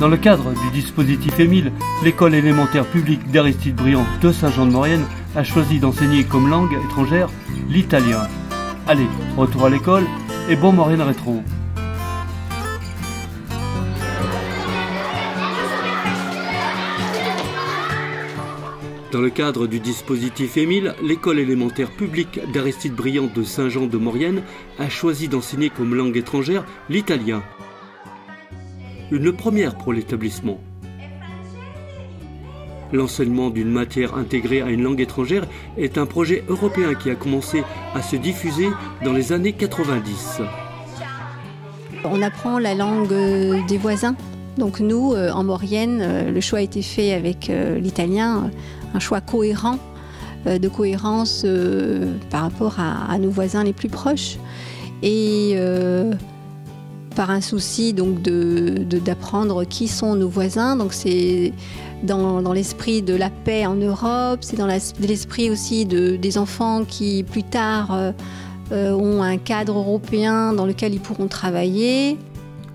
Dans le cadre du dispositif Émile, l'école élémentaire publique d'Aristide Briand de Saint-Jean-de-Maurienne a choisi d'enseigner comme langue étrangère l'italien. Allez, retour à l'école et bon Maurienne Rétro. Dans le cadre du dispositif Émile, l'école élémentaire publique d'Aristide Briand de Saint-Jean-de-Maurienne a choisi d'enseigner comme langue étrangère l'italien. Une première pour l'établissement. L'enseignement d'une matière intégrée à une langue étrangère est un projet européen qui a commencé à se diffuser dans les années 90. On apprend la langue des voisins. Donc nous, euh, en Maurienne, euh, le choix a été fait avec euh, l'italien un choix cohérent, euh, de cohérence euh, par rapport à, nos voisins les plus proches. Euh, par un souci donc d'apprendre de, qui sont nos voisins. Donc c'est dans, l'esprit de la paix en Europe, c'est dans l'esprit aussi de, des enfants qui plus tard ont un cadre européen dans lequel ils pourront travailler.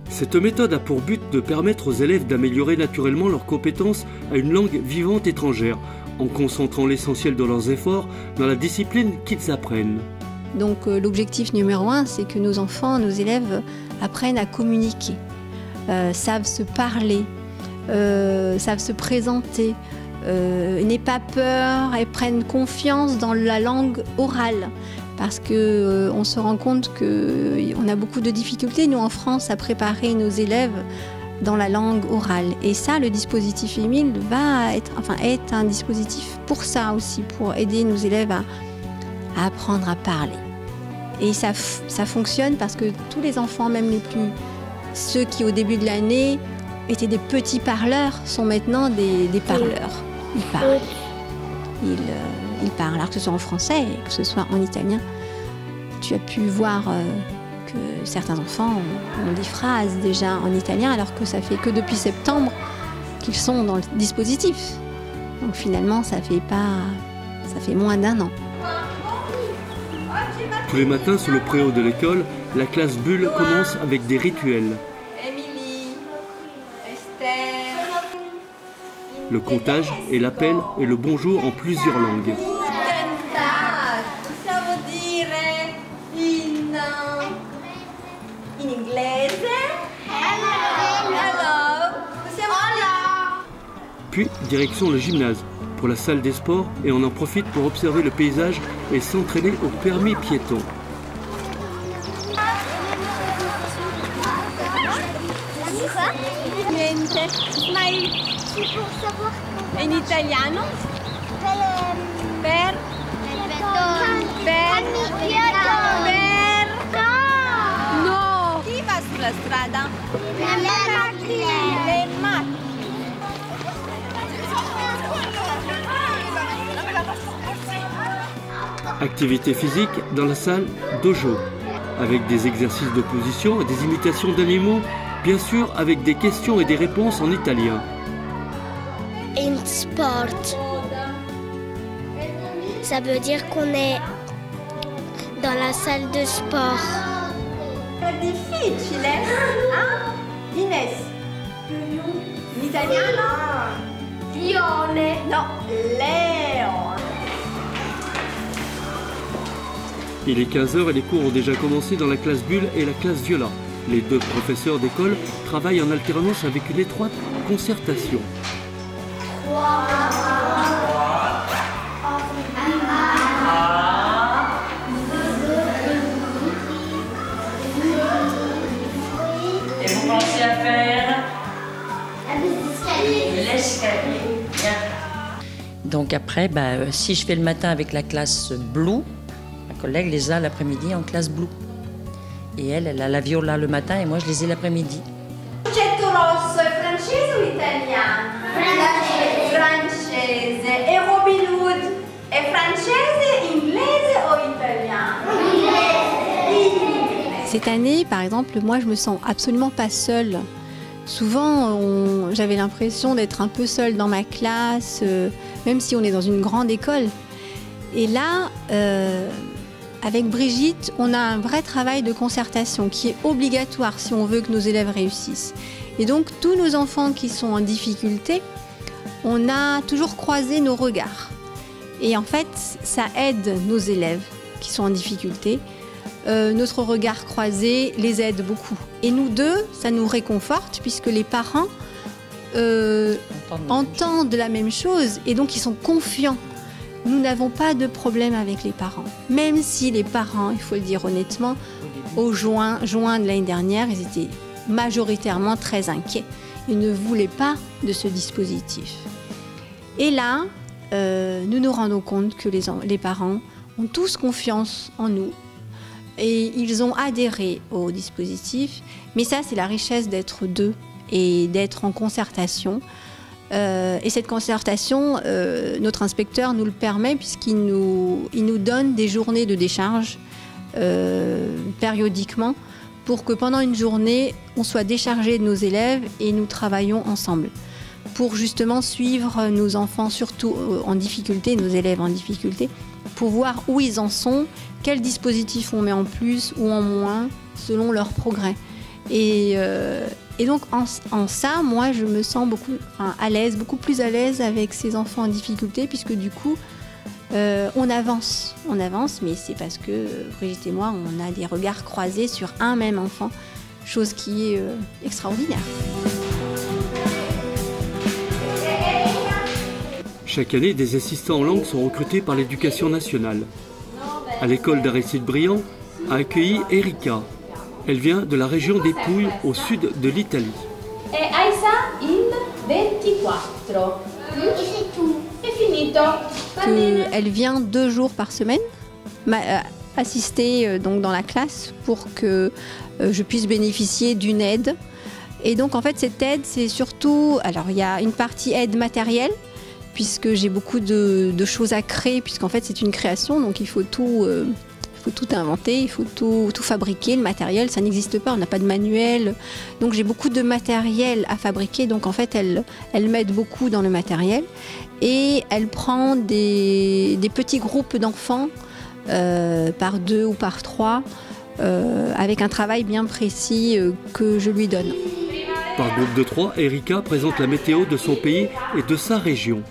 Cette méthode a pour but de permettre aux élèves d'améliorer naturellement leurs compétences à une langue vivante étrangère en concentrant l'essentiel de leurs efforts dans la discipline qu'ils apprennent. Donc euh, l'objectif numéro un, c'est que nos enfants, nos élèves apprennent à communiquer, euh, savent se parler, euh, savent se présenter, n'aient pas peur et prennent confiance dans la langue orale. Parce qu'on se rend compte qu'on a beaucoup de difficultés, nous en France, à préparer nos élèves dans la langue orale. Et ça, le dispositif Émile va être, enfin, un dispositif pour ça aussi, pour aider nos élèves à, apprendre à parler. Et ça, ça fonctionne parce que tous les enfants, même les plus, ceux qui au début de l'année étaient des petits parleurs, sont maintenant des, parleurs. Ils parlent. Ils, euh, ils, parlent, alors que ce soit en français, que ce soit en italien. Tu as pu voir euh, certains enfants ont, des phrases déjà en italien alors que ça fait que depuis septembre qu'ils sont dans le dispositif. Donc finalement, ça fait pas, ça fait moins d'un an. Tous les matins sous le préau de l'école, la classe Bulle commence avec des rituels. Le comptage et l'appel et le bonjour en plusieurs langues. Puis, direction le gymnase, pour la salle des sports, et on en profite pour observer le paysage et s'entraîner au permis piéton. In italiano? Per? No! Chi va sulla strada? Macchine. Activité physique dans la salle dojo, avec des exercices de position et des imitations d'animaux, bien sûr avec des questions et des réponses en italien. In sport. Ça veut dire qu'on est dans la salle de sport. difficile, hein? Inès. L'italiano? Lione. No, Léon. Il est 15h et les cours ont déjà commencé dans la classe Bulle et la classe Viola. Les deux professeurs d'école travaillent en alternance avec une étroite concertation. Donc après, bah, euh, si je fais le matin avec la classe Blue, collègue les a l'après-midi en classe Blue. Et elle, elle a la viola le matin et moi je les ai l'après-midi. Concetto rosso è francese o italiano? Francese. Francese. E Robin Hood? È francese, inglese o italiano? Inglese. Cette année, par exemple, moi je me sens absolument pas seule. Souvent, j'avais l'impression d'être un peu seule dans ma classe, euh, même si on est dans une grande école. Et là, euh, avec Brigitte, on a un vrai travail de concertation qui est obligatoire si on veut que nos élèves réussissent. Et donc tous nos enfants qui sont en difficulté, on a toujours croisé nos regards. Et en fait, ça aide nos élèves qui sont en difficulté. Euh, notre regard croisé les aide beaucoup. Et nous deux, ça nous réconforte puisque les parents euh, entendent la même chose et donc ils sont confiants. Nous n'avons pas de problème avec les parents. Même si les parents, il faut le dire honnêtement, au juin, juin de l'année dernière, ils étaient majoritairement très inquiets. Ils ne voulaient pas de ce dispositif. Et là, euh, nous nous rendons compte que les, les parents ont tous confiance en nous et ils ont adhéré au dispositif. Mais ça, c'est la richesse d'être deux et d'être en concertation. Euh, et cette concertation, euh, notre inspecteur nous le permet puisqu'il nous, il nous donne des journées de décharge périodiquement pour que pendant une journée, on soit déchargé de nos élèves et nous travaillons ensemble pour justement suivre nos enfants, surtout euh, en difficulté, nos élèves en difficulté, pour voir où ils en sont, quels dispositifs on met en plus ou en moins selon leur progrès. Et, euh, donc en, ça, moi, je me sens beaucoup à l'aise, beaucoup plus à l'aise avec ces enfants en difficulté, puisque du coup, euh, on avance, on avance, mais c'est parce que Brigitte et moi, on a des regards croisés sur un même enfant, chose qui est extraordinaire. Chaque année, des assistants en langue sont recrutés par l'éducation nationale. À l'école d'Aristide Briand a accueilli Erika. Elle vient de la région des Pouilles, au sud de l'Italie. Et Aïssa, il 24. finito. elle vient deux jours par semaine euh, assister euh, donc dans la classe pour que euh, je puisse bénéficier d'une aide. Et donc en fait cette aide c'est surtout alors il y a une partie aide matérielle puisque j'ai beaucoup de, choses à créer, puisqu'en fait c'est une création, donc il faut tout, euh, faut tout inventer, il faut tout, fabriquer, le matériel, ça n'existe pas, on n'a pas de manuel, donc j'ai beaucoup de matériel à fabriquer, donc en fait elle, elle m'aide beaucoup dans le matériel, et elle prend des, petits groupes d'enfants euh, par deux ou par trois, euh, avec un travail bien précis que je lui donne. Par groupe de trois, Erika présente la météo de son pays et de sa région.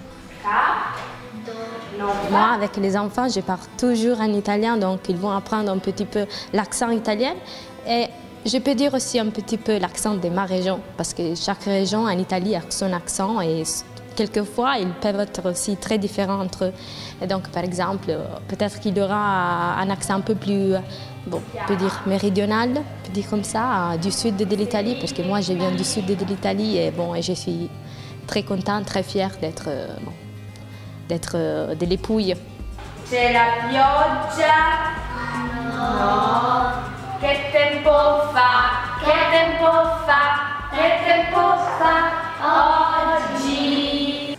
Moi, avec les enfants, je parle toujours en italien, donc ils vont apprendre un petit peu l'accent italien. Et je peux dire aussi un petit peu l'accent de ma région, parce que chaque région en Italie a son accent et quelquefois ils peuvent être aussi très différents entre eux. Et donc, par exemple, peut-être qu'il aura un accent un peu plus, bon, on peut dire méridional, on peut dire comme ça, du sud de l'Italie, parce que moi je viens du sud de l'Italie et bon, et je suis très contente, très fière d'être bon, d'être euh, de l'épouille. C'est la pioggia. No. Che tempo fa? Che tempo fa? Che tempo fa oggi?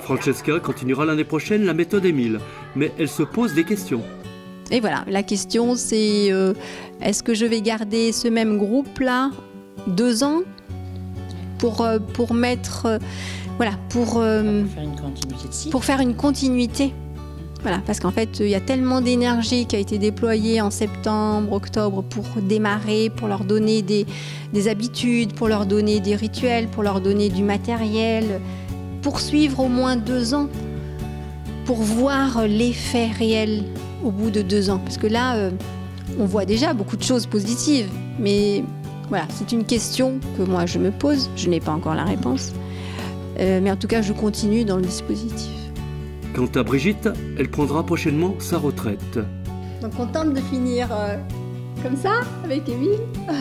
Francesca continuera l'année prochaine la méthode Émile, mais elle se pose des questions. Et voilà, la question c'est euh, est-ce que je vais garder ce même groupe-là deux ans pour, euh, pour mettre. Euh, voilà, pour, euh, faire une continuité pour faire une continuité. Voilà, parce qu'en fait, il y a tellement d'énergie qui a été déployée en septembre, octobre pour démarrer, pour leur donner des, des, habitudes, pour leur donner des rituels, pour leur donner du matériel, poursuivre au moins deux ans pour voir l'effet réel au bout de deux ans. Parce que là, on voit déjà beaucoup de choses positives, mais voilà, c'est une question que moi je me pose, je n'ai pas encore la réponse, euh, mais en tout cas je continue dans le dispositif. Quant à Brigitte, elle prendra prochainement sa retraite. Donc contente de finir euh, comme ça avec Émile.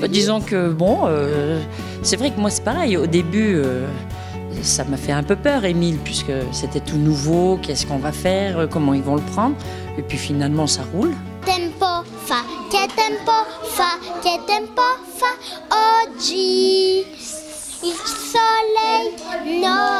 Bah, Disons que bon, euh, c'est vrai que moi c'est pareil, au début ça m'a fait un peu peur, Émile, puisque c'était tout nouveau, qu'est-ce qu'on va faire, comment ils vont le prendre, et puis finalement ça roule. Tempo fa, che tempo fa, oggi. Il soleil, no.